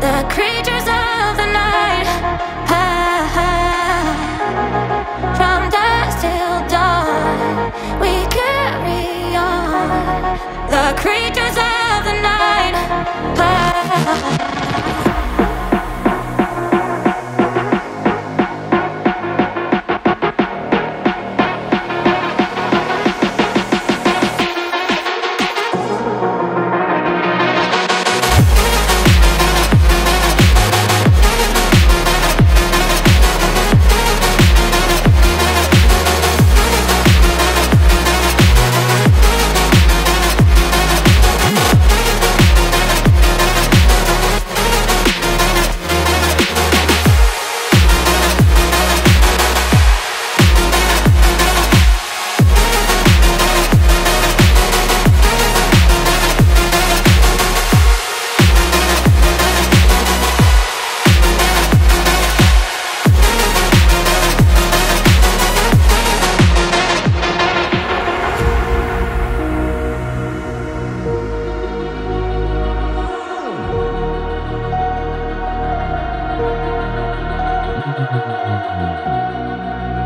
the creatures of the night. From dusk till dawn, we carry on the creatures of the night. Ah, Thank you.